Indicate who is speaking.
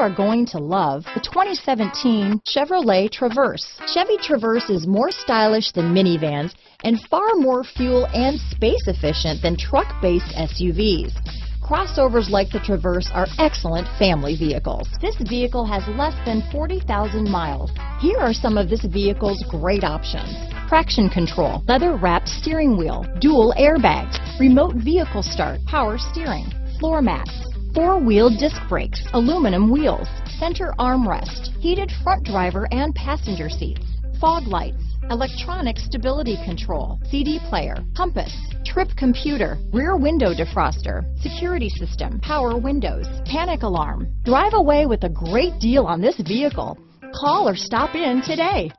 Speaker 1: are going to love the 2017 Chevrolet Traverse. Chevy Traverse is more stylish than minivans and far more fuel and space efficient than truck-based SUVs. Crossovers like the Traverse are excellent family vehicles. This vehicle has less than 40,000 miles. Here are some of this vehicle's great options. Traction control, leather wrapped steering wheel, dual airbags, remote vehicle start, power steering, floor mats, Four-wheel disc brakes, aluminum wheels, center armrest, heated front driver and passenger seats, fog lights, electronic stability control, CD player, compass, trip computer, rear window defroster, security system, power windows, panic alarm. Drive away with a great deal on this vehicle. Call or stop in today.